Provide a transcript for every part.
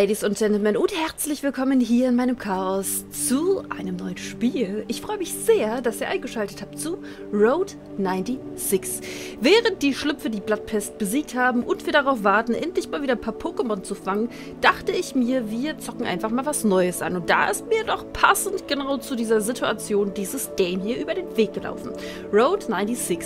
Ladies und Gentlemen, und herzlich willkommen hier in meinem Chaos zu einem neuen Spiel. Ich freue mich sehr, dass ihr eingeschaltet habt zu Road 96. Während die Schlüpfe die Blattpest besiegt haben und wir darauf warten, endlich mal wieder ein paar Pokémon zu fangen, dachte ich mir, wir zocken einfach mal was Neues an. Und da ist mir doch passend genau zu dieser Situation dieses Game hier über den Weg gelaufen. Road 96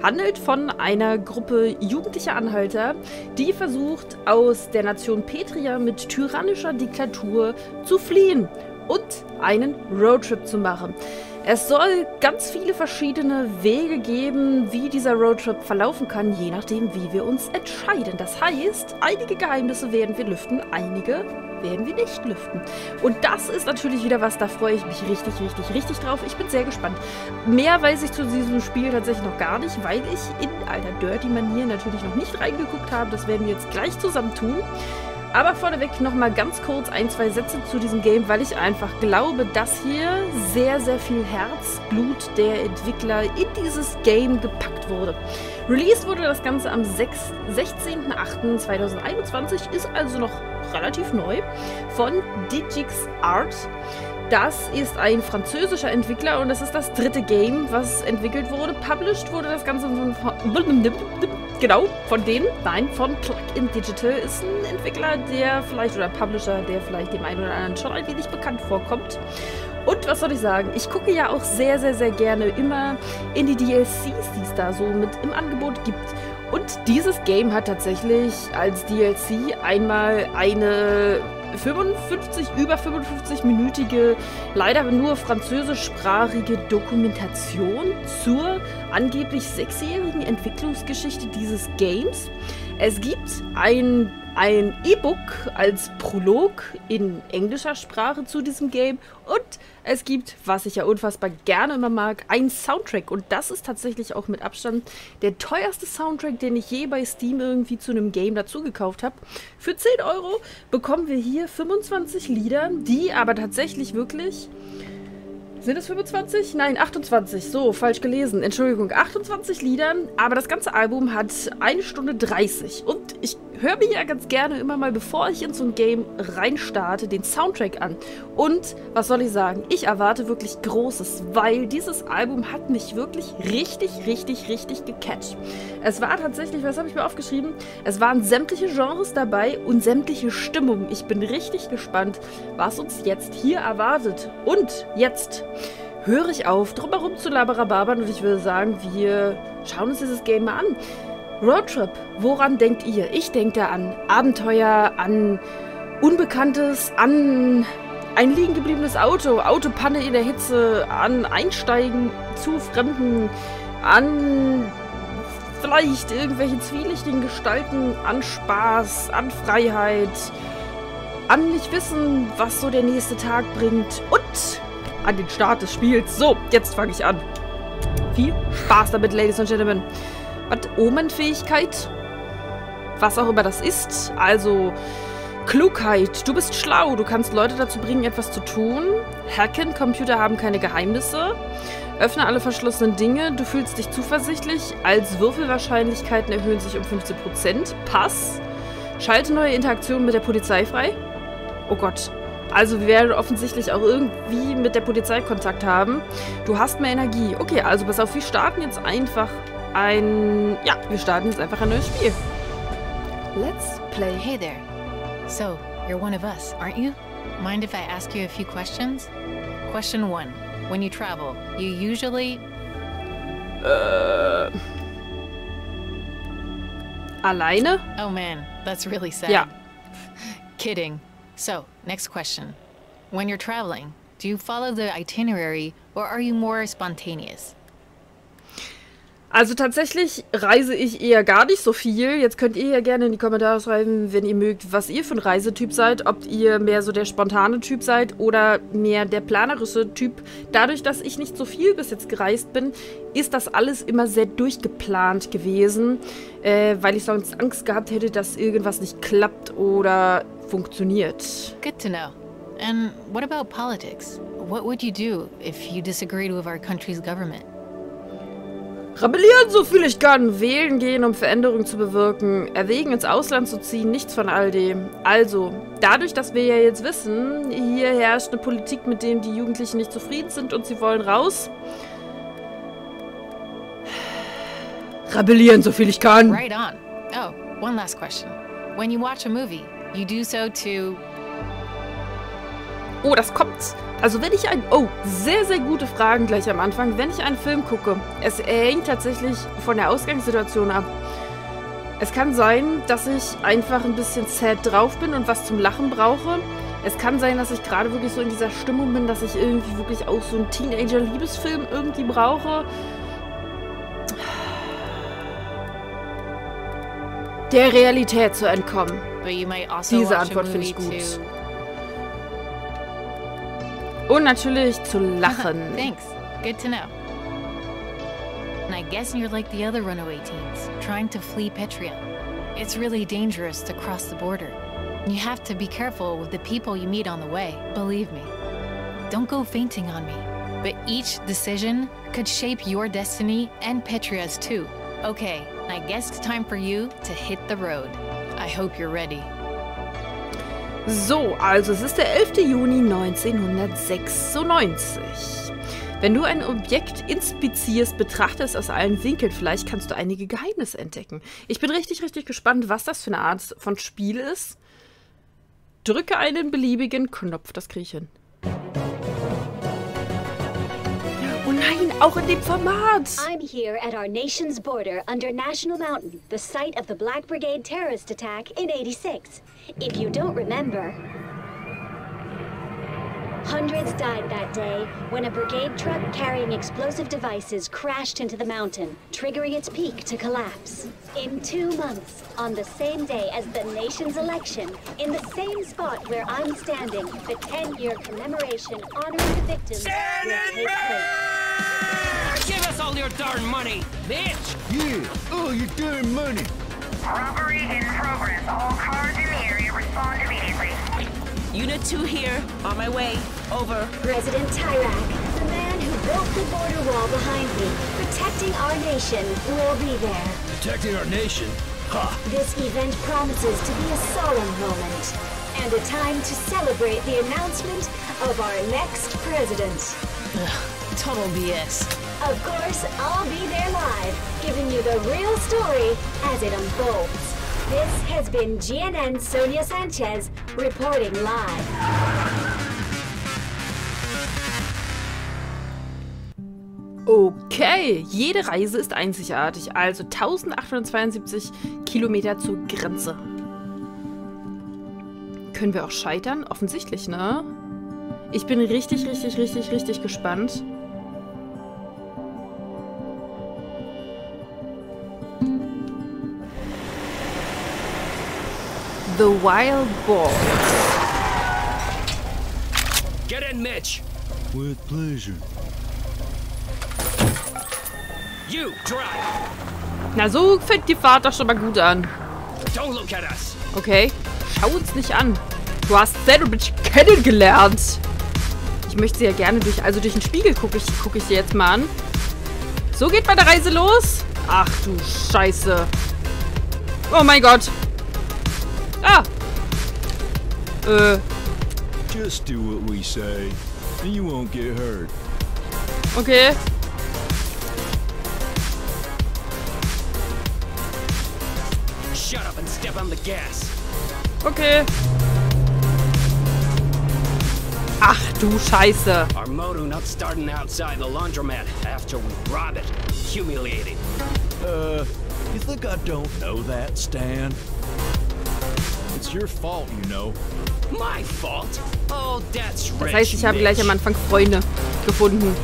handelt von einer Gruppe jugendlicher Anhalter, die versucht, aus der Nation Petria mit tyrannischer Diktatur zu fliehen und einen Roadtrip zu machen. Es soll ganz viele verschiedene Wege geben, wie dieser Roadtrip verlaufen kann, je nachdem, wie wir uns entscheiden. Das heißt, einige Geheimnisse werden wir lüften, einige werden wir nicht lüften. Und das ist natürlich wieder was, da freue ich mich richtig, richtig, richtig drauf. Ich bin sehr gespannt. Mehr weiß ich zu diesem Spiel tatsächlich noch gar nicht, weil ich in alter Dirty-Manier natürlich noch nicht reingeguckt habe. Das werden wir jetzt gleich zusammen tun. Aber vorneweg nochmal ganz kurz ein, zwei Sätze zu diesem Game, weil ich einfach glaube, dass hier sehr, sehr viel Herzblut der Entwickler in dieses Game gepackt wurde. Released wurde das Ganze am 16.08.2021, ist also noch relativ neu, von Digix Art. Das ist ein französischer Entwickler und das ist das dritte Game, was entwickelt wurde. Published wurde das Ganze von Genau, von denen? Nein, von Plug-in Digital ist ein Entwickler, der vielleicht, oder Publisher, der vielleicht dem einen oder anderen schon ein wenig bekannt vorkommt. Und was soll ich sagen? Ich gucke ja auch sehr, sehr, sehr gerne immer in die DLCs, die es da so mit im Angebot gibt. Und dieses Game hat tatsächlich als DLC einmal eine 55, über 55-minütige, leider nur französischsprachige Dokumentation zur angeblich sechsjährigen Entwicklungsgeschichte dieses Games. Es gibt ein ein E-Book als Prolog in englischer Sprache zu diesem Game und es gibt, was ich ja unfassbar gerne immer mag, einen Soundtrack und das ist tatsächlich auch mit Abstand der teuerste Soundtrack, den ich je bei Steam irgendwie zu einem Game dazu gekauft habe. Für 10 Euro bekommen wir hier 25 Lieder, die aber tatsächlich wirklich sind es 25? Nein, 28. So, falsch gelesen. Entschuldigung, 28 Liedern, aber das ganze Album hat eine Stunde 30. Und ich höre mir ja ganz gerne immer mal, bevor ich in so ein Game reinstarte, den Soundtrack an. Und was soll ich sagen? Ich erwarte wirklich Großes, weil dieses Album hat mich wirklich richtig, richtig, richtig gecatcht. Es war tatsächlich, was habe ich mir aufgeschrieben? Es waren sämtliche Genres dabei und sämtliche Stimmungen. Ich bin richtig gespannt, was uns jetzt hier erwartet. Und jetzt höre ich auf, drumherum zu laberababern und ich würde sagen, wir schauen uns dieses Game mal an. Roadtrip, woran denkt ihr? Ich denke an Abenteuer, an Unbekanntes, an ein liegen gebliebenes Auto, Autopanne in der Hitze, an Einsteigen zu Fremden, an vielleicht irgendwelche zwielichtigen Gestalten, an Spaß, an Freiheit, an nicht wissen, was so der nächste Tag bringt und an den Start des Spiels. So, jetzt fange ich an. Viel Spaß damit, Ladies and Gentlemen. Was? Omenfähigkeit? Was auch immer das ist. Also, Klugheit. Du bist schlau. Du kannst Leute dazu bringen, etwas zu tun. Hacken. Computer haben keine Geheimnisse. Öffne alle verschlossenen Dinge. Du fühlst dich zuversichtlich. Als Würfelwahrscheinlichkeiten erhöhen sich um 15%. Pass. Schalte neue Interaktionen mit der Polizei frei. Oh Gott. Also wir werden offensichtlich auch irgendwie mit der Polizei Kontakt haben. Du hast mehr Energie. Okay, also pass auf, wir starten jetzt einfach ein... Ja, wir starten jetzt einfach ein neues Spiel. Let's play. Hey there. So, you're one of us, aren't you? Mind if I ask you a few questions? Question one. When you travel, you usually... Äh... Alleine? Oh man, that's really sad. Ja. Kidding. So, next question. When you're traveling, do you follow the itinerary or are you more spontaneous? Also tatsächlich reise ich eher gar nicht so viel. Jetzt könnt ihr ja gerne in die Kommentare schreiben, wenn ihr mögt, was ihr für ein Reisetyp seid. Ob ihr mehr so der spontane Typ seid oder mehr der planerische Typ. Dadurch, dass ich nicht so viel bis jetzt gereist bin, ist das alles immer sehr durchgeplant gewesen. Äh, weil ich sonst Angst gehabt hätte, dass irgendwas nicht klappt oder funktioniert. Good to know. And what about politics? What would you do if you disagreed with our country's government? Rebellieren, so viel ich kann. Wählen gehen, um Veränderungen zu bewirken. Erwägen, ins Ausland zu ziehen. Nichts von all dem. Also, dadurch, dass wir ja jetzt wissen, hier herrscht eine Politik, mit dem die Jugendlichen nicht zufrieden sind und sie wollen raus. Rebellieren, so viel ich kann. Right on. Oh, one last question. When you watch a movie, you do so to. Oh, das kommt. Also wenn ich ein... Oh, sehr, sehr gute Fragen gleich am Anfang. Wenn ich einen Film gucke, es hängt tatsächlich von der Ausgangssituation ab. Es kann sein, dass ich einfach ein bisschen sad drauf bin und was zum Lachen brauche. Es kann sein, dass ich gerade wirklich so in dieser Stimmung bin, dass ich irgendwie wirklich auch so einen Teenager-Liebesfilm irgendwie brauche. Der Realität zu entkommen. Also Diese Antwort finde ich gut. Und natürlich zu lachen. Thanks. Good to know. And I guess you're like the other runaway teens, trying to flee Petria. It's really dangerous to cross the border. You have to be careful with the people you meet on the way, believe me. Don't go fainting on me. But each decision could shape your destiny and Petria's too. Okay, I guess it's time for you to hit the road. I hope you're ready. So, also es ist der 11. Juni 1996. Wenn du ein Objekt inspizierst, betrachtest aus allen Winkeln, vielleicht kannst du einige Geheimnisse entdecken. Ich bin richtig, richtig gespannt, was das für eine Art von Spiel ist. Drücke einen beliebigen Knopf, das kriege ich hin. Auch in dem Format! I'm here at our nation's border under National Mountain, the site of the Black Brigade terrorist attack in 86. If you don't remember, hundreds died that day when a brigade truck carrying explosive devices crashed into the mountain, triggering its peak to collapse. In two months, on the same day as the nation's election, in the same spot where I'm standing, the 10-year commemoration honoring the victims will take place. Give us all your darn money, bitch! Yeah, oh, you're damn money. Robbery in progress. All cars in the area respond immediately. Unit 2 here, on my way. Over. President Tyrak, the man who built the border wall behind me, protecting our nation, will be there. Protecting our nation? Ha! This event promises to be a solemn moment and a time to celebrate the announcement of our next president. Ugh, Total BS. Of course, I'll be there live, giving you the real story as it unfolds. This has been GNN Sonia Sanchez reporting live. Okay, jede Reise ist einzigartig, also 1872 Kilometer zur Grenze. Können wir auch scheitern? Offensichtlich, ne? Ich bin richtig, richtig, richtig, richtig gespannt. The Wild Boar. Get in, Mitch! With pleasure. You, drive! Na, so fängt die Fahrt doch schon mal gut an. Don't look at us! Okay, schau uns nicht an. Du hast Sandwich kennengelernt. Ich möchte sie ja gerne durch, also durch den Spiegel gucke ich, gucke ich sie jetzt mal an. So geht meine Reise los. Ach du Scheiße. Oh mein Gott. Ah. Äh, Just do what we say, and you won't get hurt. okay. Shut up and step on the gas! Okay. Ach du Scheiße. Our moto not starting outside the laundromat after we rob it. Humiliating. Uh, you think I don't know that, Stan? It's your fault, you know. My fault? Oh, that's Das heißt, ich habe gleich am Anfang Freunde gefunden.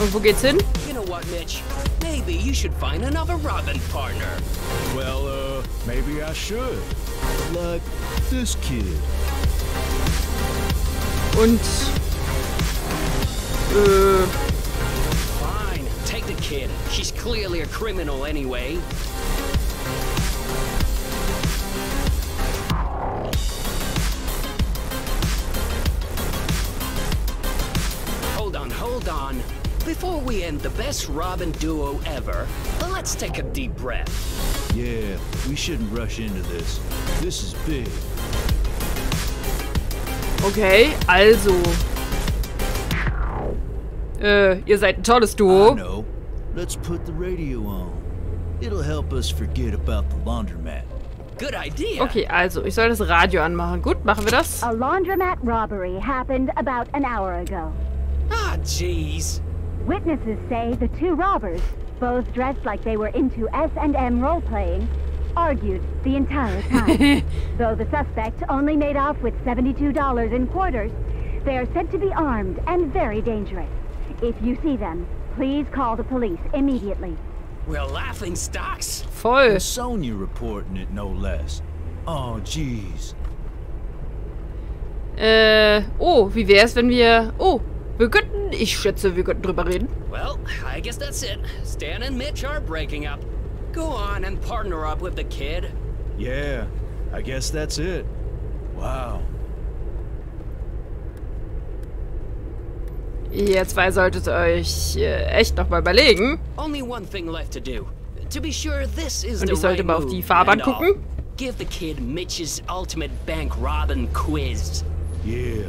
Und wo geht's hin? You know what, Mitch? Maybe you should find another Robin partner. Well, uh, maybe I should. Like this kid. Und äh, kid. She's clearly a criminal anyway. Hold on, hold on. Before we end the best Robin duo ever, let's take a deep breath. Yeah, we shouldn't rush into this. This is big. Okay, also. Äh, ihr seid ein tolles I Duo. Know. Let's put the radio on. It'll help us forget about the laundromat. Good idea. Okay, also, ich soll das Radio anmachen. Gut, machen wir das. A laundromat robbery happened about an hour ago. Ah, jeez. Witnesses say the two robbers, both dressed like they were into S&M role-playing, argued the entire time. Though the suspect only made off with $72 in quarters, they are said to be armed and very dangerous. If you see them, please call the police immediately. We're laughing stocks. Voll. And Sonya reporting it, no less. Oh, jeez. Äh, oh, wie wär's, wenn wir... Oh, wir könnten... Ich schätze, wir könnten drüber reden. Well, I guess that's it. Stan and Mitch are breaking up. Go on and partner up with the kid. Yeah, I guess that's it. Wow. Ihr zwei solltet euch äh, echt nochmal überlegen. Und ich sollte mal auf die Fahrbahn gucken. Give the kid Mitch's ultimate bank robin quiz. Yeah.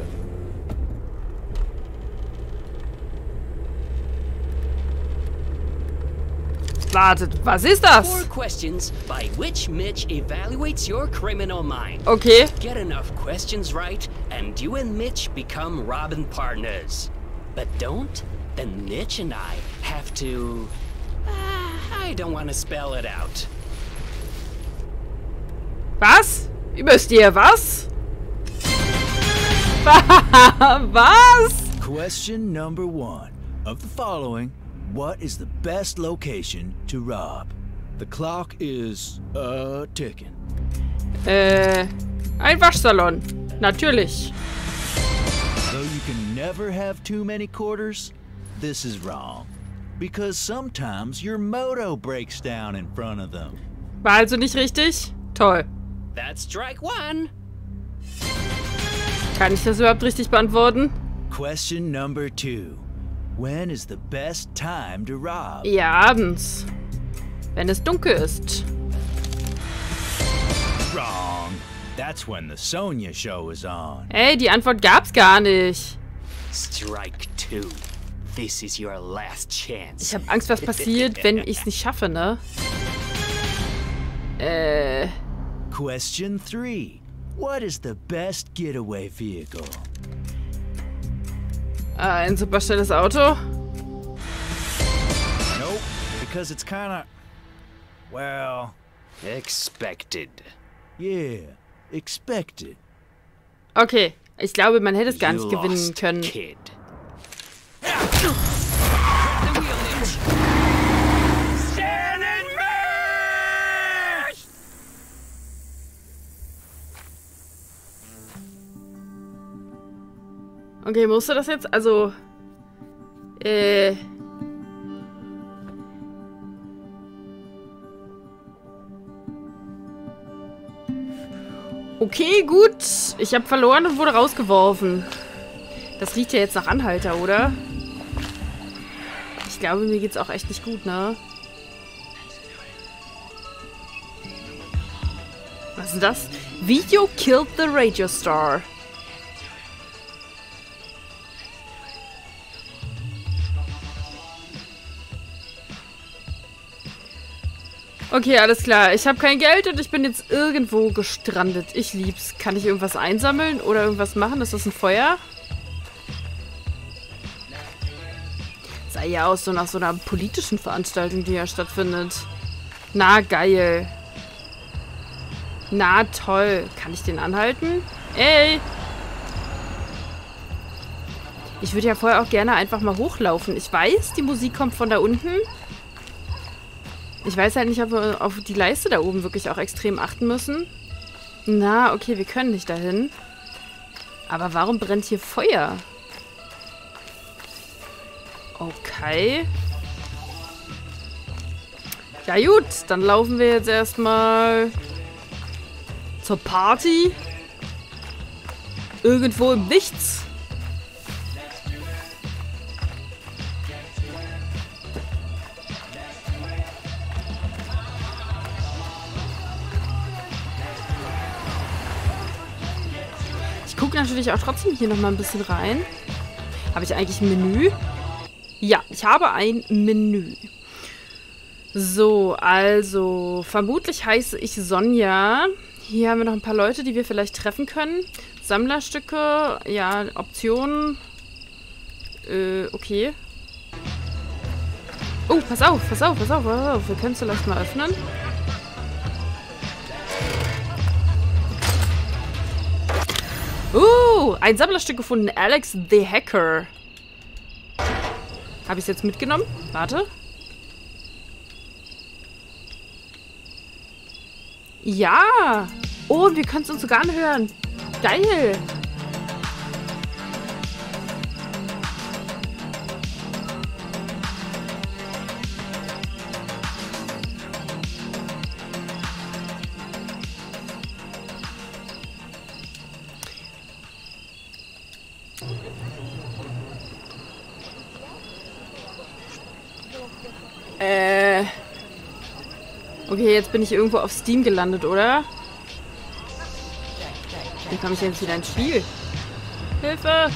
Wartet, was ist Four das? questions by which Mitch evaluates your criminal mind. Okay. Get enough questions right, and you and Mitch become Robin partners. But don't, then Mitch and I have to. Uh, I don't want to spell it out. Was? Müsst ihr was? was? Question number one. Of the following, what is the best location to rob? The clock is, uh, ticking. Äh, ein Waschsalon. Natürlich. Never have too many quarters, this is wrong. Because sometimes your moto breaks down in front of them. War also nicht richtig? Toll. That's strike one. Kann ich das überhaupt richtig beantworten? Question number two. When is the best time to rob? Ja, abends. Wenn es dunkel ist. Wrong. That's when the Sonya show is on. Ey, die Antwort gab's gar nicht. Strike two. This is your last chance. Ich habe Angst, was passiert, wenn ich es nicht schaffe, ne? Äh, Question three. What is the best getaway vehicle? ein superschnelles Auto. Nope, because it's kind of. Well, Expected. yeah, expected. Okay, ich glaube, man hätte es gar nicht gewinnen können. Kid. Okay, musste das jetzt? Also. Äh. Okay, gut. Ich habe verloren und wurde rausgeworfen. Das riecht ja jetzt nach Anhalter, oder? Ich glaube, mir geht's auch echt nicht gut, ne? Was ist das? Video killed the radio star. Okay, alles klar. Ich habe kein Geld und ich bin jetzt irgendwo gestrandet. Ich lieb's. Kann ich irgendwas einsammeln oder irgendwas machen? Ist das ein Feuer? Sah ja aus so nach so einer politischen Veranstaltung, die hier stattfindet. Na, geil. Na, toll. Kann ich den anhalten? Ey! Ich würde ja vorher auch gerne einfach mal hochlaufen. Ich weiß, die Musik kommt von da unten. Ich weiß halt nicht, ob wir auf die Leiste da oben wirklich auch extrem achten müssen. Na, okay, wir können nicht dahin. Aber warum brennt hier Feuer? Okay. Ja gut, dann laufen wir jetzt erstmal zur Party. Irgendwo im Nichts. Natürlich auch trotzdem hier nochmal ein bisschen rein. Habe ich eigentlich ein Menü? Ja, ich habe ein Menü. So, also, vermutlich heiße ich Sonja. Hier haben wir noch ein paar Leute, die wir vielleicht treffen können. Sammlerstücke, ja, Optionen. Äh, okay. Oh, pass auf, pass auf, pass auf, pass auf. Wir können es vielleicht mal öffnen. Uh, ein Sammlerstück gefunden. Alex the Hacker. Habe ich es jetzt mitgenommen? Warte. Ja. Oh, und wir können es uns sogar anhören. Geil. Äh. Okay, jetzt bin ich irgendwo auf Steam gelandet, oder? Wie komme ich jetzt wieder ins Spiel? Hilfe!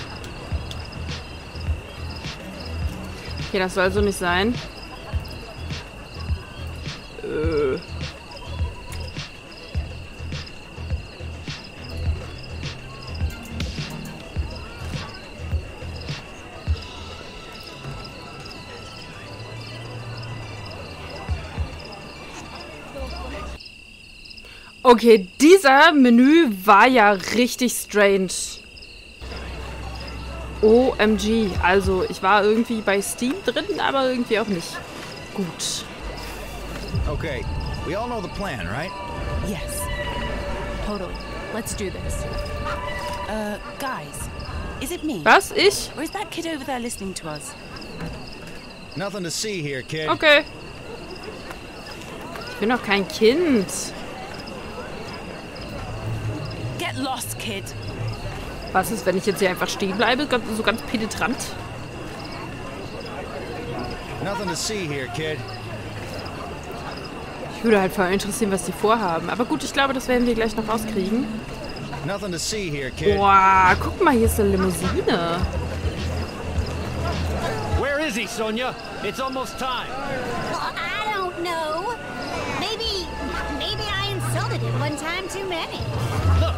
Okay, das soll so nicht sein. Okay, dieser Menü war ja richtig strange. OMG. Also, ich war irgendwie bei Steam drin, aber irgendwie auch nicht. Gut. Okay, we all know the plan, right? Yes. Totally. Let's do this. Uh, guys, is it me? Was? Ich? Or is that kid over there listening to us? Nothing to see here, kid. Okay. Ich bin doch kein Kind. Get lost, kid. Was ist, wenn ich jetzt hier einfach stehen bleibe? So ganz penetrant. Nothing to see here, kid. Ich würde halt voll interessieren, was die vorhaben. Aber gut, ich glaube, das werden wir gleich noch rauskriegen. Nothing to see here, kid. Boah, guck mal, hier ist eine Limousine. Where is he, Sonia? It's almost time. Well, I don't know. Maybe, maybe I insulted him one time too many. Look,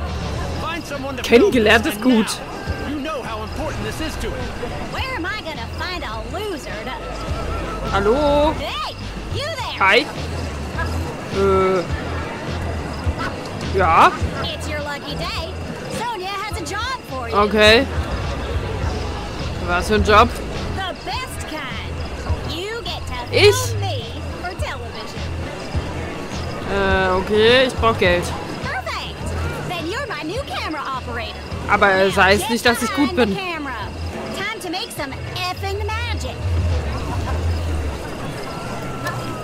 Kennengelernt ist gut. Hallo? Hey, you there! Hi? Äh. Ja? It's your lucky day. Sonia has a job for you. Okay. Was für ein Job? Ich? Äh, okay, ich brauch Geld. Aber es heißt nicht, dass ich gut bin.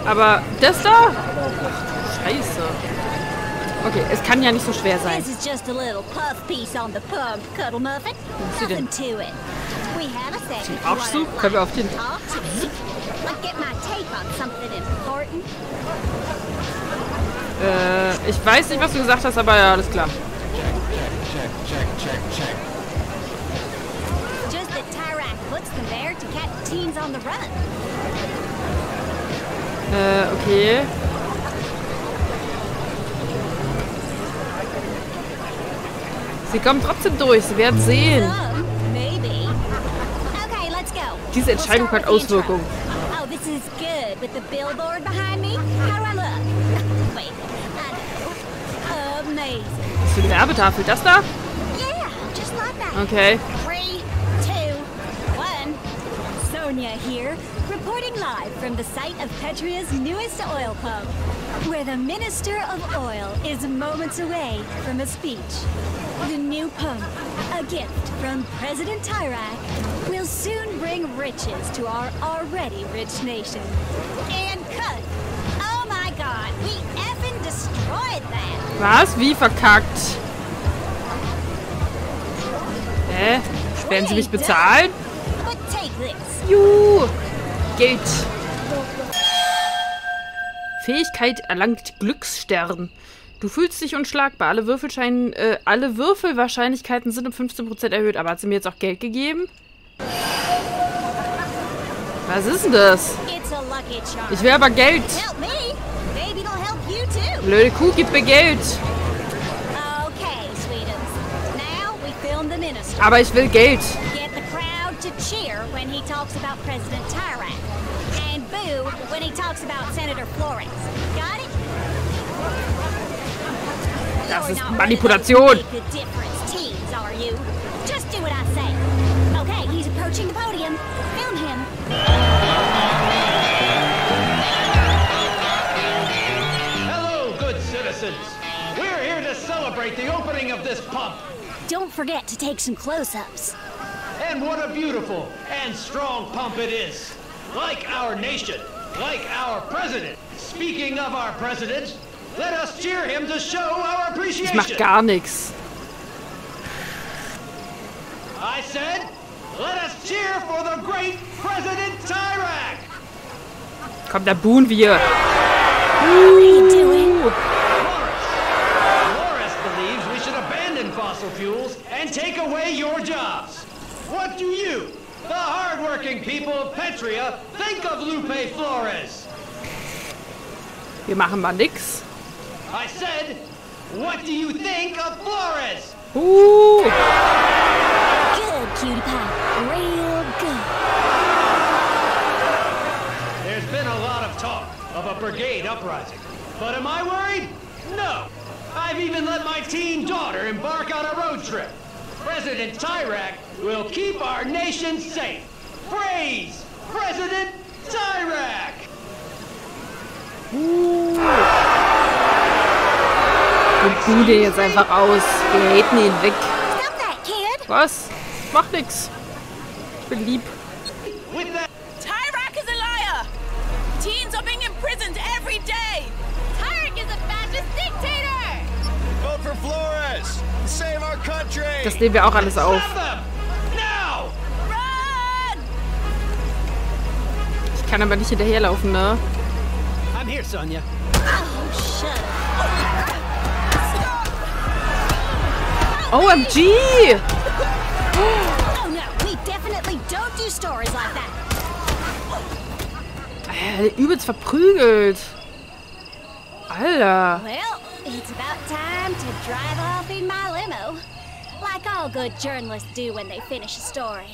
Aber das da? Scheiße. Okay, es kann ja nicht so schwer sein. This is just a little puff piece on the pump, Cuddle Muffin. sie denn? Nothing to it. We have a second. Auch so? Können wir auf den... Talk to me. Like get my take on something important. Äh, ich weiß nicht, was du gesagt hast, aber ja, alles klar. Äh, okay. Sie kommen trotzdem durch. Sie werden sehen. Okay, let's go. Diese Entscheidung hat with the intro. Auswirkungen. Oh, this is good with the billboard Sonia here, reporting live from the site of Petria's newest oil pump, where the Minister of Oil is moments away from a speech. The new pump, a gift from President Tyrak, will soon bring riches to our already rich nation. And cut. Oh my god, we effing destroyed that. Was? Wie verkackt? Hä? Werden sie mich bezahlen? But take this. Juhu! Geld. Fähigkeit erlangt Glücksstern. Du fühlst dich unschlagbar. Alle, Würfelschein, äh, alle Würfelwahrscheinlichkeiten sind um 15% erhöht. Aber hat sie mir jetzt auch Geld gegeben? Was ist denn das? Ich will aber Geld. Blöde Kuh, gib mir Geld. Aber ich will Geld. Get the crowd to cheer when he talks about President Tyrak. And boo when he talks about Senator Flores. Got it? Das ist not one of Manipulation. those make a difference teens, are you? Just do what I say. Okay, he's approaching the podium. Film him. Hello, good citizens. We're here to celebrate the opening of this pump. Don't forget to take some close-ups. And what a beautiful and strong pump it is. Like our nation, like our president. Speaking of our president, let us cheer him to show our Ich appreciation. mach gar nichts. I said, let us cheer for the great President Tyrak. Komm, da buhen wir. What are you doing? Morris. Morris believes we should abandon fossil fuels and take away your jobs. What do you, the hardworking people of Petria, think of Lupe Flores? Wir machen mal nix. I said, what do you think of Flores? Ooh. Good, cutie pie. Real good. There's been a lot of talk of a brigade uprising. But am I worried? No. I've even let my teen daughter embark on a road trip. President Tyrak will keep our nation safe. Praise President Tyrak! wir buhen den jetzt einfach aus. Wir haten ihn weg. Stop that, kid. Was? Mach nix. Ich bin lieb. With Tyrak is a liar! Teens are being imprisoned every day! Tarek is a fascist dictator. Vote for Flores! Das nehmen wir auch alles auf. Ich kann aber nicht hinterherlaufen, ne? I'm here. Oh, up. OMG! Oh. Äh, übelst verprügelt. Alter. Well, it's about time to drive off in my limo. Like all good journalists do when they finish a story.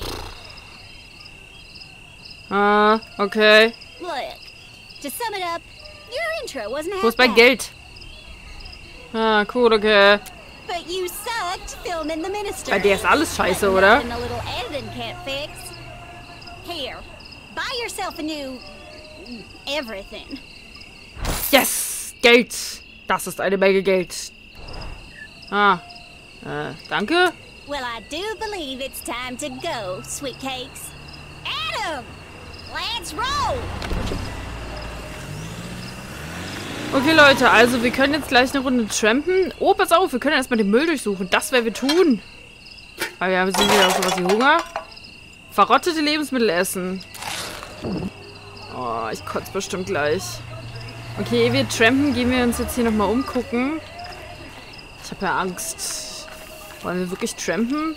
Ah, okay. Look, to sum it up, your intro wasn't half Wo ist mein bad, Geld? Ah, cool, okay. But you sucked filming the minister. Bei der ist alles scheiße, oder? a little editing can't fix. Here, buy yourself a new everything. Yes! Geld! Das ist eine Menge Geld. Ah. Äh, danke. Well, I do believe it's time to go, sweet cakes. Adam, let's roll. Okay, Leute, also wir können jetzt gleich eine Runde trampen. Oh, pass auf, wir können erstmal den Müll durchsuchen. Das werden wir tun. Weil wir haben sind wieder auch sowas wie Hunger. Verrottete Lebensmittel essen. Oh, ich kotze bestimmt gleich. Okay, ehe wir trampen, gehen wir uns jetzt hier nochmal umgucken. Ich habe ja Angst. Wollen wir wirklich trampen?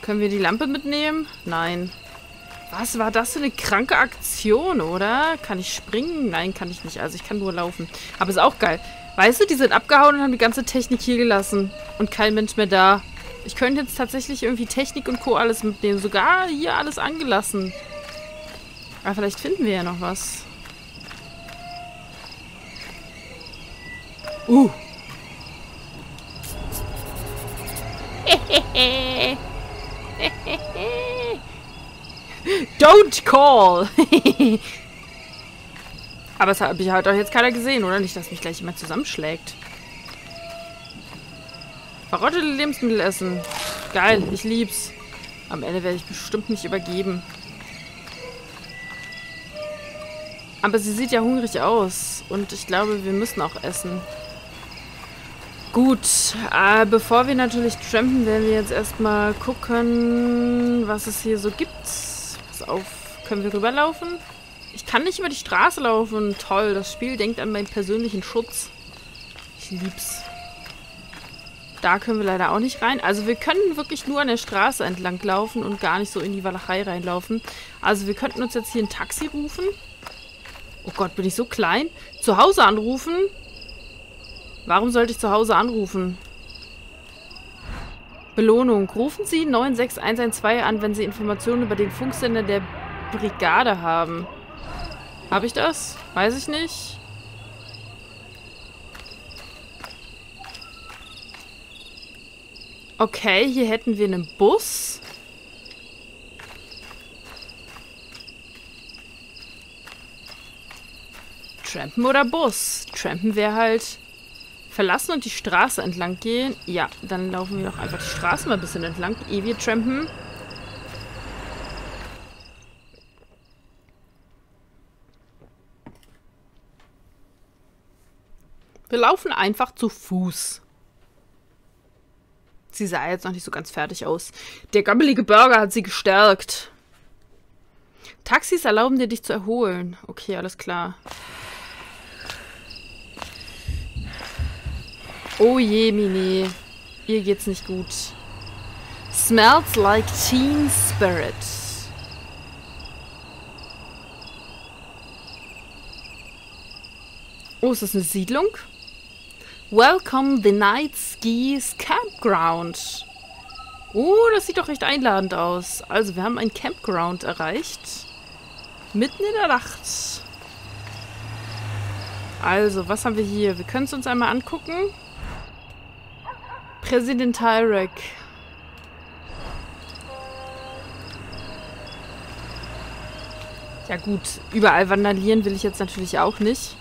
Können wir die Lampe mitnehmen? Nein. Was war das für eine kranke Aktion, oder? Kann ich springen? Nein, kann ich nicht. Also ich kann nur laufen. Aber ist auch geil. Weißt du, die sind abgehauen und haben die ganze Technik hier gelassen. Und kein Mensch mehr da. Ich könnte jetzt tatsächlich irgendwie Technik und Co. alles mitnehmen. Sogar hier alles angelassen. Aber vielleicht finden wir ja noch was. Uh. Don't call! Aber habe ich halt auch jetzt keiner gesehen, oder? Nicht, dass mich gleich jemand zusammenschlägt. Verrottete Lebensmittel essen. Geil, ich lieb's. Am Ende werde ich bestimmt nicht übergeben. Aber sie sieht ja hungrig aus. Und ich glaube, wir müssen auch essen. Gut, äh, bevor wir natürlich trampen, werden wir jetzt erstmal gucken, was es hier so gibt. Pass auf, können wir rüberlaufen? Ich kann nicht über die Straße laufen. Toll, das Spiel denkt an meinen persönlichen Schutz. Ich lieb's. Da können wir leider auch nicht rein. Also wir können wirklich nur an der Straße entlang laufen und gar nicht so in die Walachei reinlaufen. Also wir könnten uns jetzt hier ein Taxi rufen. Oh Gott, bin ich so klein? Zu Hause anrufen? Warum sollte ich zu Hause anrufen? Belohnung. Rufen Sie 96112 an, wenn Sie Informationen über den Funksender der Brigade haben. Habe ich das? Weiß ich nicht. Okay, hier hätten wir einen Bus. Trampen oder Bus? Trampen wäre halt verlassen und die Straße entlang gehen. Ja, dann laufen wir doch einfach die Straße mal ein bisschen entlang, ehe wir trampen. Wir laufen einfach zu Fuß. Sie sah jetzt noch nicht so ganz fertig aus. Der gammelige Burger hat sie gestärkt. Taxis erlauben dir, dich zu erholen. Okay, alles klar. Oh je, Mini. Ihr geht's nicht gut. Smells like teen spirit. Oh, ist das eine Siedlung? Welcome the Night Skis Campground. Oh, das sieht doch recht einladend aus. Also, wir haben ein Campground erreicht. Mitten in der Nacht. Also, was haben wir hier? Wir können es uns einmal angucken. Präsident Tyrek. Ja gut, überall vandalieren will ich jetzt natürlich auch nicht.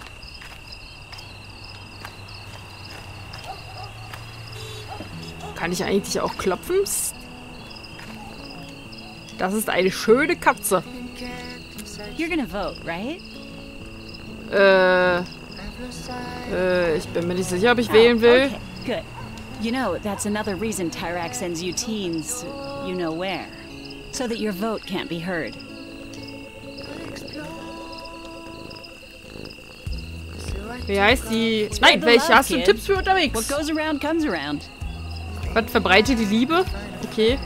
Kann ich eigentlich auch klopfen? Das ist eine schöne Katze. You're gonna vote, right? Äh, äh, ich bin mir nicht sicher, ob ich wählen will. Okay, good. You know, that's another reason Tyrak sends you teens, you know where. So that your vote can't be heard. Wie heißt die? Nein, welche hast du Tipps für unterwegs? What goes around comes around. Was verbreite die Liebe? Okay.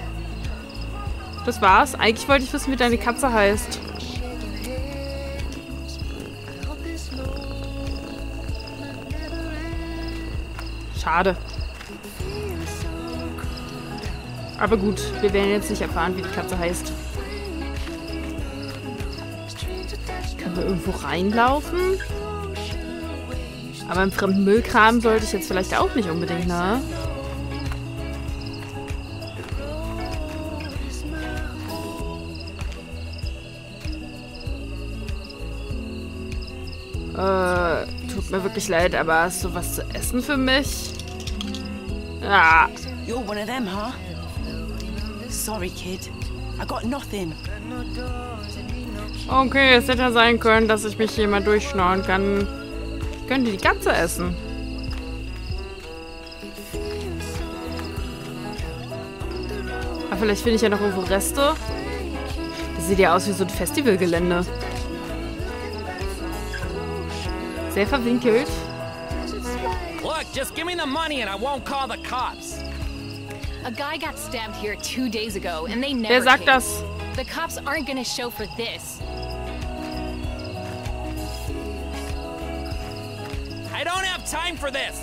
Das war's. Eigentlich wollte ich wissen, wie deine Katze heißt. Schade. Aber gut, wir werden jetzt nicht erfahren, wie die Katze heißt. Können wir irgendwo reinlaufen? Aber im fremden Müllkram sollte ich jetzt vielleicht auch nicht unbedingt, ne? Äh, tut mir wirklich leid, aber hast du was zu essen für mich? Ah. You're one of them, huh? Sorry, kid. I got nothing. Okay, es hätte sein können, dass ich mich hier mal durchschnorren kann. Ich könnte die Katze essen. Aber vielleicht finde ich ja noch irgendwo Reste. Das sieht ja aus wie so ein Festivalgelände. Sehr verwinkelt. Look, just give me the money and I won't call the cops. A guy got stabbed here two days ago and they never Wer came. das? The cops aren't gonna show for this. I don't have time for this.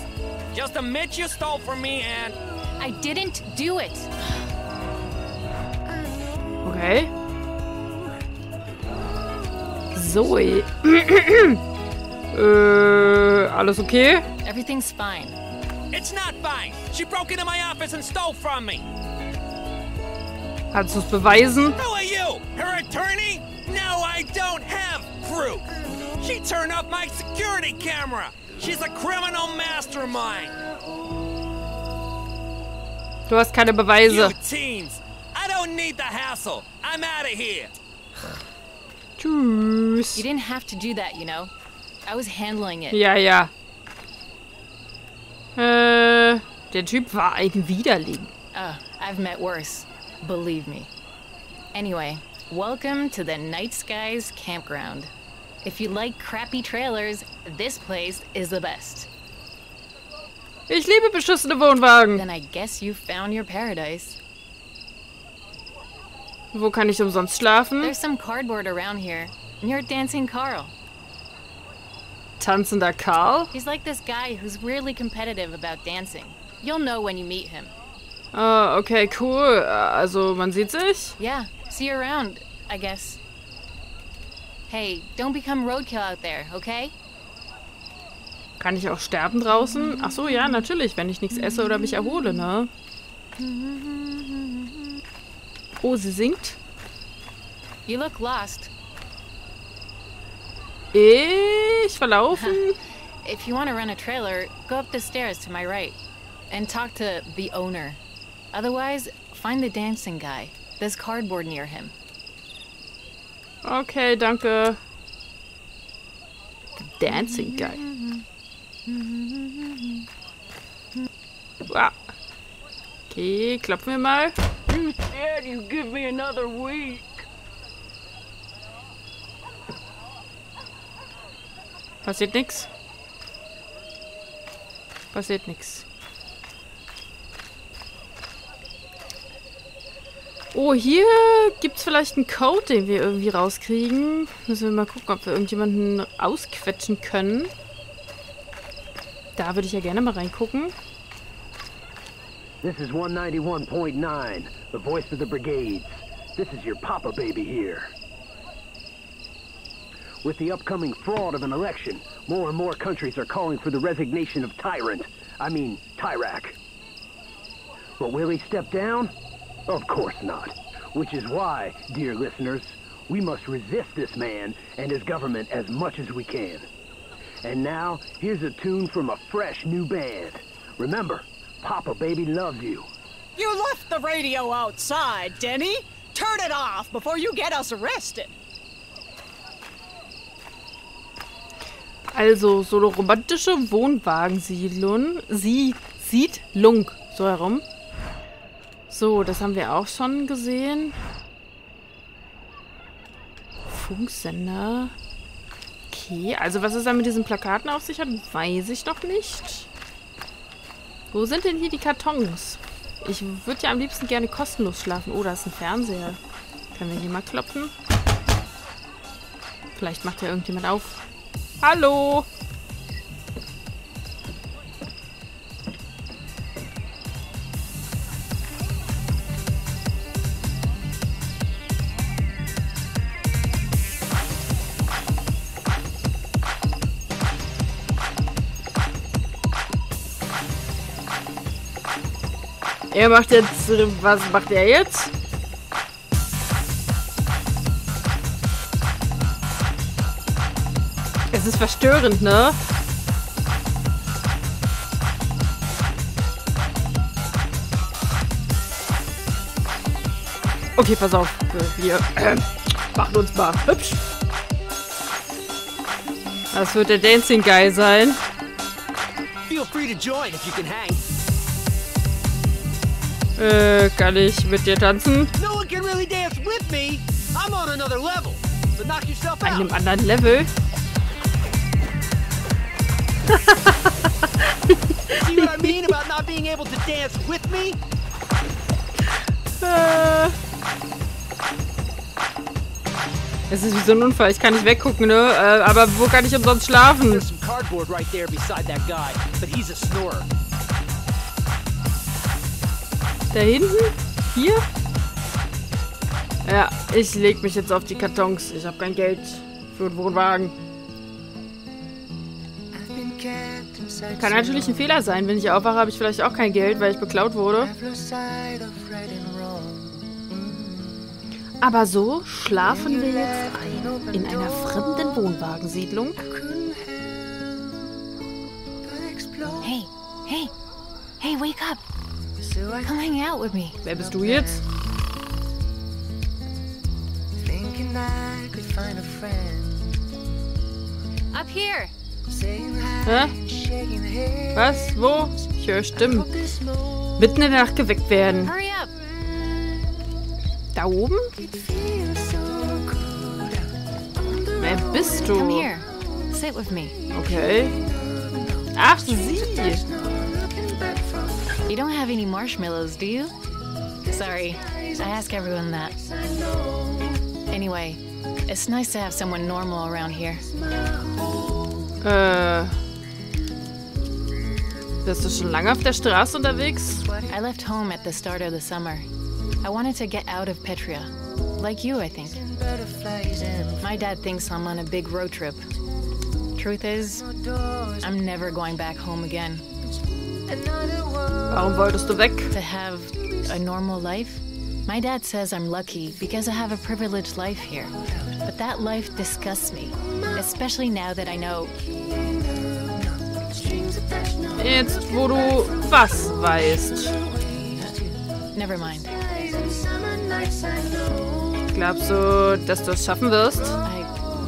Just admit you stole from me and... I didn't do it. Okay. Zoe. äh, alles okay? Everything's fine. It's not fine. She broke into my office and stole from me. Kannst du es beweisen? Who are you? Her attorney? No, I don't have proof. She turned off my security camera. She's a criminal mastermind. Du hast keine You Beweise. teens. I don't need the hassle. I'm out of here. Tschüss. You didn't have to do that, you know. I was handling it. Yeah, ja. Äh, der Typ war ein Widerling. Uh, I've met worse. Believe me. Anyway, welcome to the Night Skies Campground. If you like crappy trailers, this place is the best. Ich liebe beschissene Wohnwagen. Then I guess you found your paradise. Wo kann ich umsonst schlafen? There's some cardboard around here. You're dancing Carl. Tanzender Karl? He's like this guy who's weirdly competitive about dancing. You'll know when you meet him. Ah, okay, cool. Also, man sieht sich? Yeah, see you around, I guess. Hey, don't become roadkill out there, okay? Kann ich auch sterben draußen? Ach so, ja, natürlich, wenn ich nichts esse oder mich erhole, ne? Oh, sie singt. You look lost. Ich verlaufen? If you want to run a trailer, go up the stairs to my right and talk to the owner. Otherwise, find the dancing guy. There's cardboard near him. Okay, danke. The dancing guy. Wow. Okay, klopfen wir mal. You you give me another week. Passiert nix. Passiert nix. Oh, hier gibt's vielleicht einen Code, den wir irgendwie rauskriegen. Müssen wir mal gucken, ob wir irgendjemanden ausquetschen können. Da würde ich ja gerne mal reingucken. This is 191.9, the voice of the brigades. This is your papa baby here. With the upcoming fraud of an election, more and more countries are calling for the resignation of Tyrant. I mean, Tyrak. But will he step down? Of course not. Which is why, dear listeners, we must resist this man and his government as much as we can. And now, here's a tune from a fresh new band. Remember, Papa Baby loves you. You left the radio outside, Denny. Turn it off before you get us arrested. Also, so eine romantische Wohnwagensiedlung. Sie, Siedlung, so herum. So, das haben wir auch schon gesehen. Funksender. Okay, also was es da mit diesen Plakaten auf sich hat, weiß ich noch nicht. Wo sind denn hier die Kartons? Ich würde ja am liebsten gerne kostenlos schlafen. Oh, da ist ein Fernseher. Können wir hier mal klopfen? Vielleicht macht ja irgendjemand auf. Hallo! Er macht jetzt... Was macht er jetzt? Es ist verstörend, ne? Okay, pass auf. Wir äh, machen uns mal hübsch. Das wird der Dancing Guy sein. Äh, kann ich mit dir tanzen? No one can really dance with me. I'm on another level. So knock yourself out. Einem anderen Level? See what I mean about not being able to dance with me? Es ist wie so ein Unfall. Ich kann nicht weggucken, ne? Äh, aber wo kann ich umsonst schlafen? There's some cardboard right there beside that guy, but he's a snorer. Da hinten? Hier? Ja, ich leg mich jetzt auf die Kartons. Ich habe kein Geld für einen Wohnwagen. Kann natürlich ein Fehler sein. Wenn ich aufwache, habe ich vielleicht auch kein Geld, weil ich beklaut wurde. Aber so schlafen wir jetzt ein in einer fremden Wohnwagensiedlung. Hey, hey, hey, wake up. Come hang out with me. Wer bist du jetzt? Up here. Hä? Was? Wo? Ich höre Stimmen. Mitten in der Nacht geweckt werden. Hurry up. Da oben? Wer bist du? Okay. Ach, sie. You don't have any marshmallows, do you? Sorry, I ask everyone that. Anyway, it's nice to have someone normal around here. Äh. Bist du schon lange auf der Straße unterwegs? I left home at the start of the summer. I wanted to get out of Petria. Like you, I think. My dad thinks I'm on a big road trip. Truth is, I'm never going back home again. Warum wolltest du weg? To have a normal life? My dad says I'm lucky because I have a privileged life here. But that life disgusts me, especially now that I know Jetzt, wo du was weißt. Never mind. Glaubst du, dass du es schaffen wirst? I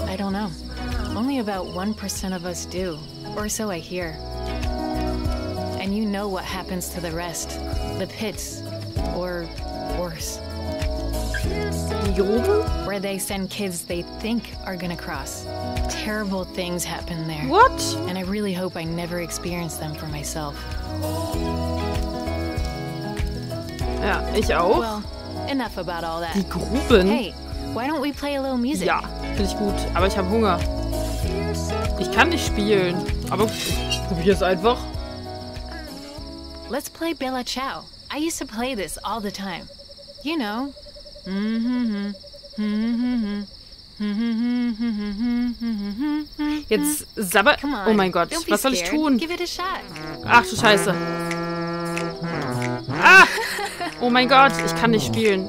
I don't know. Only about 1% of us do, or so I hear. And you know what happens to the rest. The pits, or worse. Where they send kids they think are gonna cross. Terrible things happen there. What? And I really hope I never experience them for myself. Ja, ich auch. Well, enough about all that. Die Gruben? Hey, why don't we play a little music? Ja, finde ich gut. Aber ich habe Hunger. Ich kann nicht spielen. Aber ich probier's einfach. Let's play Bella Ciao. I used to play this all the time. You know. Mm-hmm. Jetzt sabber. Oh mein Gott, was soll ich tun? Ach du Scheiße. Ah! Oh mein Gott, ich kann nicht spielen.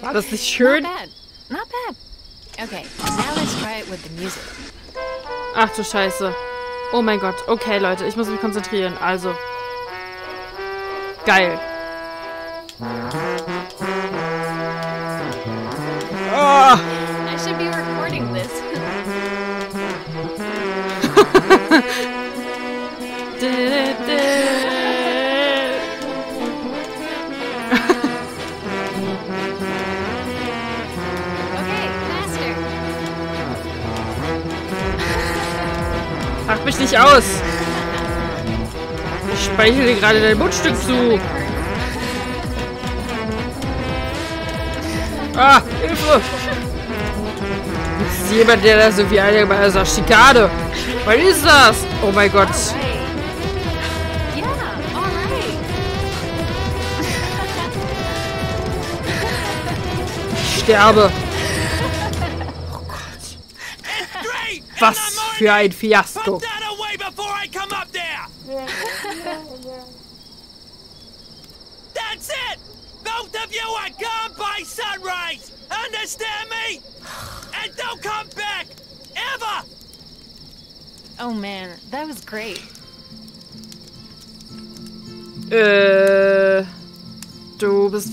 War das nicht schön? Not bad. Not bad. Okay, now let's try it with the music. Ach du Scheiße. Oh mein Gott. Okay, Leute, ich muss mich konzentrieren. Also. Geil. Oh. I should be recording this. Mach mich nicht aus. Ich speichere dir gerade dein Mundstück zu. Ah, Hilfe! Ist jemand, der da so wie eine bei einer Schikade? Was ist das? Oh mein Gott. Ich sterbe. Oh Gott. Was für ein Fiasko.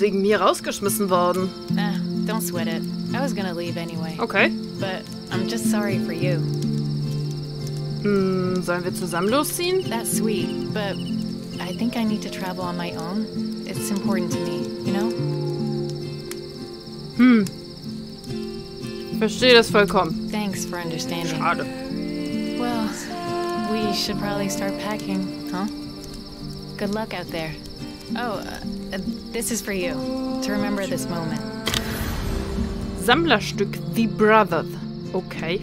Wegen mir rausgeschmissen worden. Nah, don't sweat it. I was gonna leave anyway. Okay. But I'm just sorry for you. Hm, sollen wir zusammen losziehen? That's sweet, but I think I need to travel on my own. It's important to me, you know? Hm. Ich verstehe das vollkommen. Thanks for understanding. Schade. Well, we should probably start packing, huh? Good luck out there. Oh, uh, this is for you, to remember this moment. Sammlerstück The Brothers. Okay.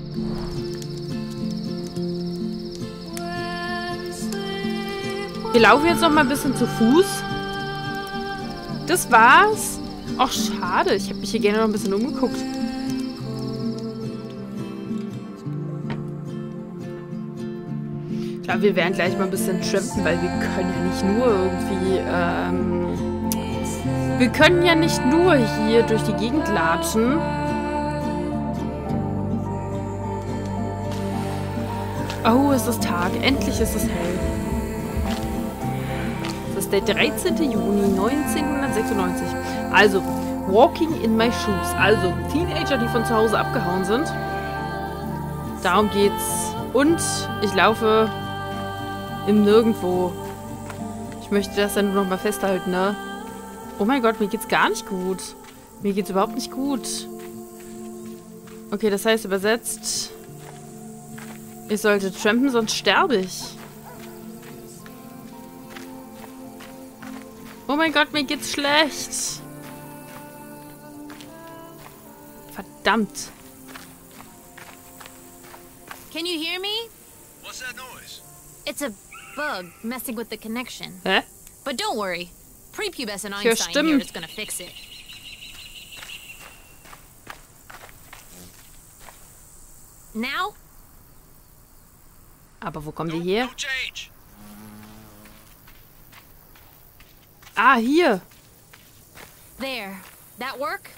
Wir laufen jetzt noch mal ein bisschen zu Fuß. Das war's. Ach, schade. Ich habe mich hier gerne noch ein bisschen umgeguckt. Klar, wir werden gleich mal ein bisschen trampen, weil wir können ja nicht nur irgendwie, ähm, wir können ja nicht nur hier durch die Gegend latschen. Oh, es ist Tag. Endlich ist es hell. Es ist der 13. Juni 1996. Also, Walking in my shoes. Also, Teenager, die von zu Hause abgehauen sind. Darum geht's. Und ich laufe im Nirgendwo. Ich möchte das dann nur noch mal festhalten, ne? Oh mein Gott, mir geht's gar nicht gut. Mir geht's überhaupt nicht gut. Okay, das heißt übersetzt... Ich sollte trampen, sonst sterbe ich. Oh mein Gott, mir geht's schlecht. Verdammt. Can you hear me? What's that noise? It's a bug messing with the connection. Hä? But don't worry. Prepubescent Ich höre Einstein Stimmen. here is gonna fix it. Now? Aber wo kommen die her? Ah, hier. There. That work?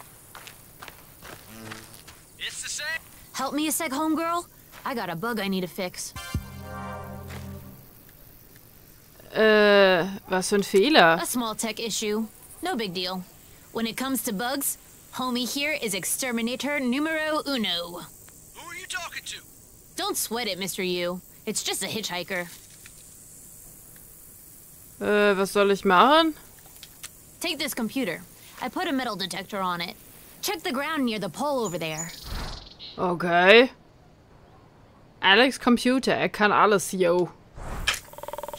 It's the same. Help me a sec, homegirl. I got a bug I need to fix. Äh, was für ein Fehler. A small tech issue. No big deal. When it comes to bugs, homie here is exterminator numero uno. Who are you talking to? Don't sweat it, Mr. Yu. It's just a hitchhiker. Äh, was soll ich machen? Take this computer. I put a metal detector on it. Check the ground near the pole over there. Okay. Alex Computer, er kann alles, yo.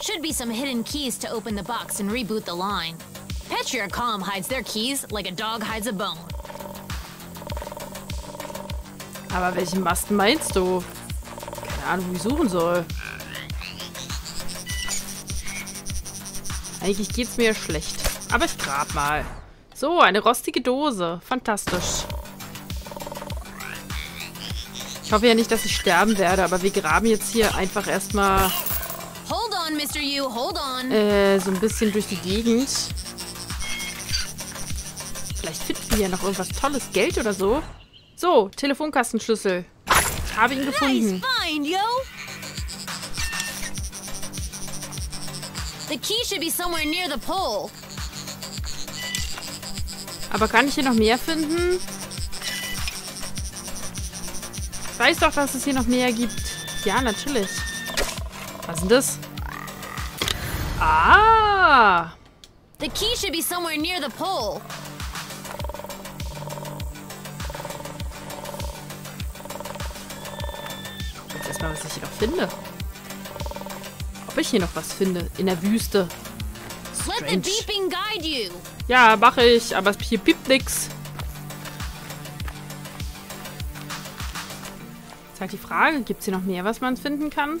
Should be some hidden keys to open the box and reboot the line. Petria Calm hides their keys like a dog hides a bone. Aber welchen Mast meinst du? Keine Ahnung, wo ich suchen soll. Eigentlich geht's mir schlecht. Aber ich grab mal. So, eine rostige Dose. Fantastisch. Ich hoffe ja nicht, dass ich sterben werde, aber wir graben jetzt hier einfach erstmal äh, so ein bisschen durch die Gegend. Vielleicht finden wir ja noch irgendwas Tolles. Geld oder so. So, Telefonkastenschlüssel. Habe ihn gefunden. Find, yo! The key should be somewhere near the pole. Aber kann ich hier noch mehr finden? Ich weiß doch, dass es hier noch mehr gibt. Ja, natürlich. Was ist denn das? Ah! The key should be somewhere near the pole. Jetzt erstmal, was ich hier noch finde. Ob ich hier noch was finde. In der Wüste. Let the beeping guide you. Ja, mache ich. Aber hier piept nix. Ist halt die Frage, gibt es hier noch mehr, was man finden kann?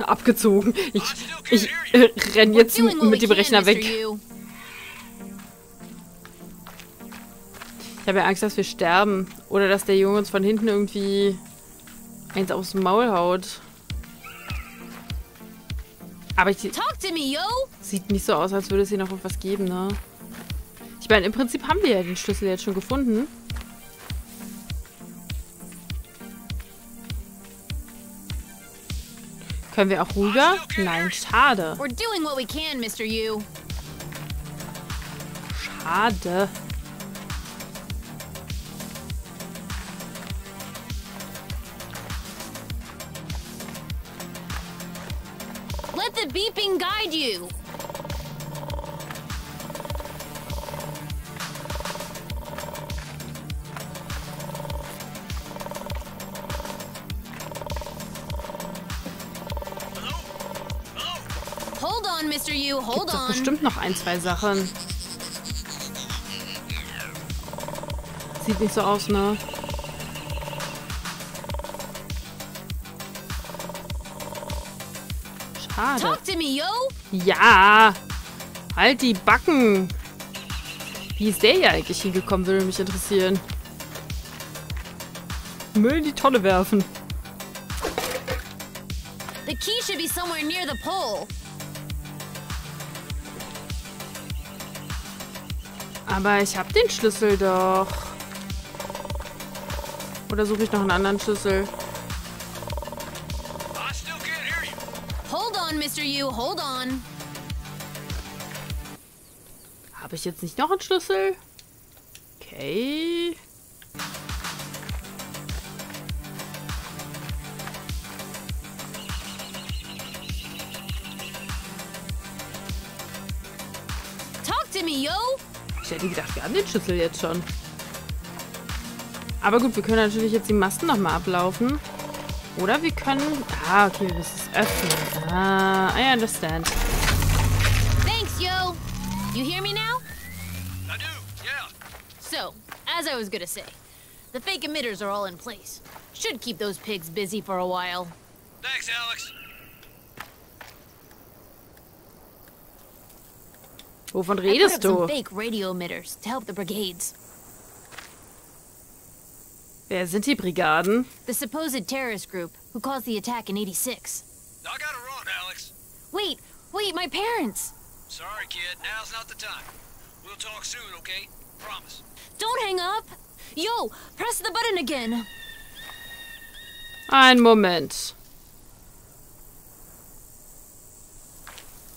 Abgezogen. Ich, ich äh, renn jetzt mit dem Rechner weg. Ich habe ja Angst, dass wir sterben. Oder dass der Junge uns von hinten irgendwie eins aufs Maul haut. Aber ich, Talk to me, yo! sieht nicht so aus, als würde es hier noch was geben, ne? Ich meine, im Prinzip haben wir ja den Schlüssel jetzt schon gefunden. Können wir auch rüber? Nein, schade. We're doing what we can, Mr. Yu. Schade. Let the beeping guide you. Gibt doch bestimmt noch ein, zwei Sachen. Sieht nicht so aus, ne? Schade. Ja! Halt die Backen! Wie ist der hier eigentlich hingekommen, würde mich interessieren. Müll in die Tonne werfen. The key should be somewhere near the pole. Aber ich habe den Schlüssel doch. Oder suche ich noch einen anderen Schlüssel? Hold on, Mr. Yu, hold on. Habe ich jetzt nicht noch einen Schlüssel? Okay. Schlüssel jetzt schon. Aber gut, wir können natürlich jetzt die Masten nochmal ablaufen. Oder wir können... Ah, okay, wir müssen es öffnen. Ah, I understand. Thanks, yo! You hear me now? I do, yeah. So, as I was gonna say, the fake emitters are all in place. Should keep those pigs busy for a while. Thanks, Alex. Wovon redest some du? fake radio emitters to help the brigades. Wer sind die Brigaden? The supposed terrorist group who caused the attack in 86. I got it wrong, Alex. Wait, wait, my parents! Sorry, kid. Now's not the time. We'll talk soon, okay? Promise. Don't hang up! Yo, press the button again! Ein Moment.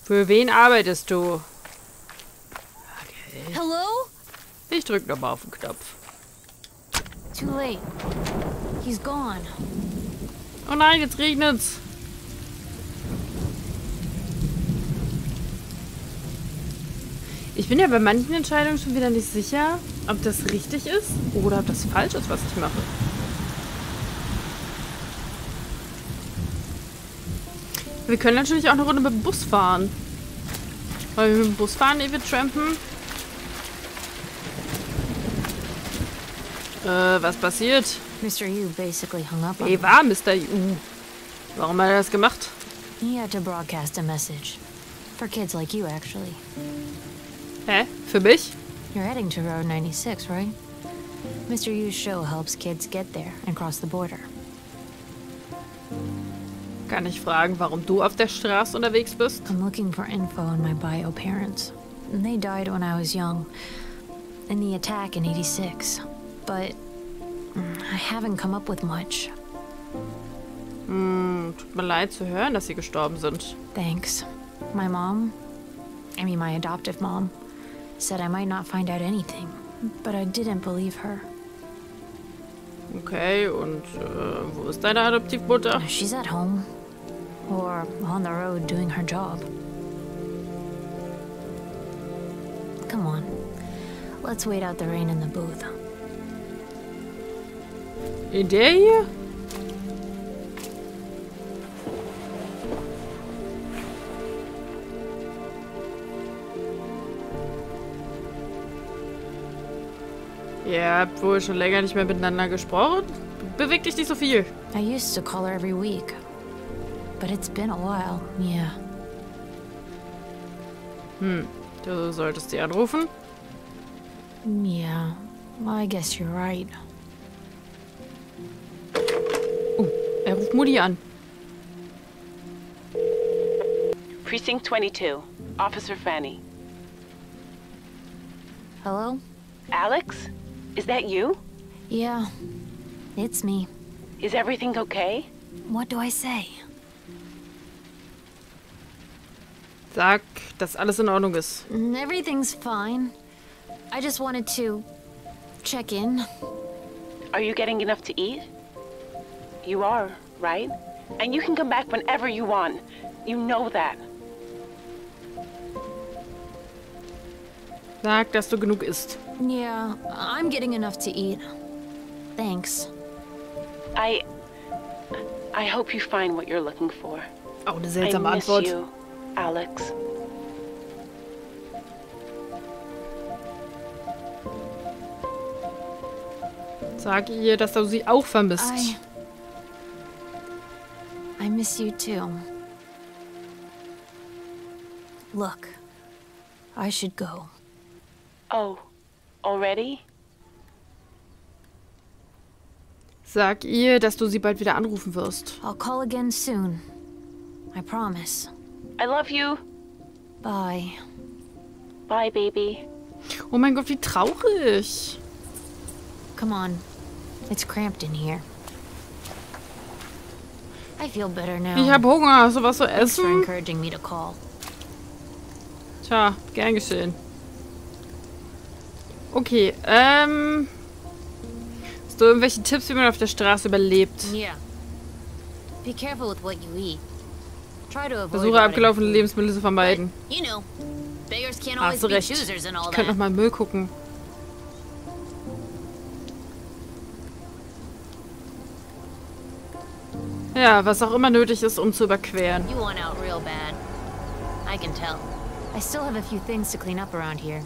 Für wen arbeitest du? Hello? Ich drück nochmal auf den Knopf. Too late. He's gone. Oh nein, jetzt regnet's. Ich bin ja bei manchen Entscheidungen schon wieder nicht sicher, ob das richtig ist oder ob das falsch ist, was ich mache. Wir können natürlich auch eine Runde mit dem Bus fahren. Weil wir mit dem Bus fahren, ehe wir trampen. Äh, was passiert? Mr. Yu basically hung up on Wie war Mr. Yu? Warum hat er das gemacht? He had to broadcast a message. For kids like you, actually. Hä? Für mich? You're heading to Road 96, right? Mr. Yu's show helps kids get there and cross the border. Kann ich fragen, warum du auf der Straße unterwegs bist? I'm looking for info on my bio parents. They died when I was young, in the attack in 86. But mm, I haven't come up with much. Hm, tut mir leid zu hören, dass sie gestorben sind. Thanks. My mom, I mean my adoptive mom, said I might not find out anything. But I didn't believe her. Okay, und äh, wo ist deine Adoptivmutter? She's at home. Or on the road doing her job. Come on. Let's wait out the rain in the booth. In der hier? Ihr habt wohl schon länger nicht mehr miteinander gesprochen? Beweg dich nicht so viel. I used to call her every week. But it's been a while, yeah. Hm, du solltest sie anrufen. Yeah, I guess you're right. Ruft Mutti an. Precinct 22. Officer Fanny. Hello? Alex? Is that you? Yeah, it's me. Is everything okay? What do I say? Sag, dass alles in Ordnung ist. Mm, Everything's fine. I just wanted to check in. Are you getting enough to eat? You are, right? And you can come back whenever you want. You know that. Sag, dass du genug isst. Yeah, I'm getting enough to eat. Thanks. I. I hope you find what you're looking for. Auch eine I seltsame miss Antwort. you, Alex. Sag ihr, dass du sie auch vermisst. I. I miss you too. Look, I should go. Oh, already? Sag ihr, dass du sie bald wieder anrufen wirst. I'll call again soon. I promise. I love you. Bye. Bye, baby. Oh mein Gott, wie traurig. Come on. It's cramped in here. I feel better now. Ich hab Hunger. Hast du was zu essen? encouraging me to call. Tja, gern geschehen. Okay, ähm... Hast du irgendwelche Tipps, wie man auf der Straße überlebt? Yeah. Be careful with what you eat. Try to avoid Versuche abgelaufene. Lebensmittel zu vermeiden. Hast du recht. Ich könnte noch that. mal Müll gucken. Ja, was auch immer nötig ist, um zu überqueren. You want out real bad. I can tell. I still have a few things to clean up around here.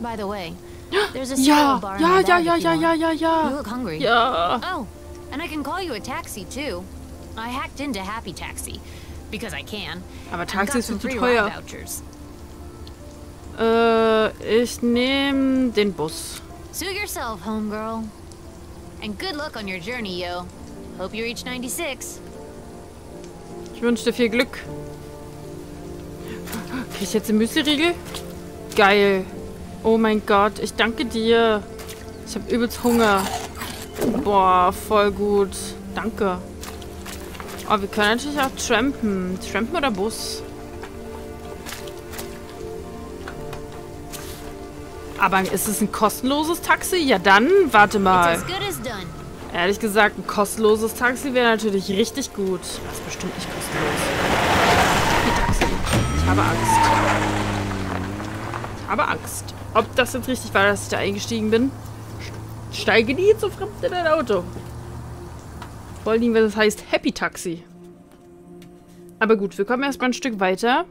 By the way, there's a Ja, bar ja, ja, ja, ja, ja, ja, ja. You look hungry. Ja. Oh, and I can call you a taxi too. I hacked into Happy Taxi because I can. Aber and Taxi got ist some viel zu teuer. Äh, ich nehme den Bus. Suit yourself, homegirl. And good luck on your journey, yo. Hope you reach 96. Ich wünsche dir viel Glück. Krieg ich jetzt den Müsli-Riegel? Geil. Oh mein Gott, ich danke dir. Ich habe übelst Hunger. Boah, voll gut. Danke. Oh, wir können natürlich auch trampen. Trampen oder Bus? Aber ist es ein kostenloses Taxi? Ja dann, warte mal. It's as good as done. Ehrlich gesagt, ein kostenloses Taxi wäre natürlich richtig gut. Das ist bestimmt nicht kostenlos. Taxi. Ich habe Angst. Ich habe Angst. Ob das jetzt richtig war, dass ich da eingestiegen bin? Steige nie zu fremd in ein Auto. Vor Dingen, wenn es heißt Happy Taxi. Aber gut, wir kommen erstmal ein Stück weiter.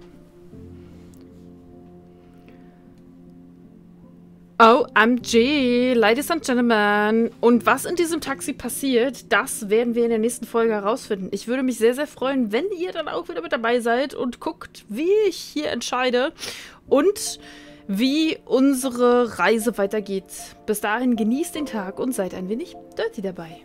OMG, Ladies and Gentlemen. Und was in diesem Taxi passiert, das werden wir in der nächsten Folge herausfinden. Ich würde mich sehr, sehr freuen, wenn ihr dann auch wieder mit dabei seid und guckt, wie ich hier entscheide und wie unsere Reise weitergeht. Bis dahin genießt den Tag und seid ein wenig dirty dabei.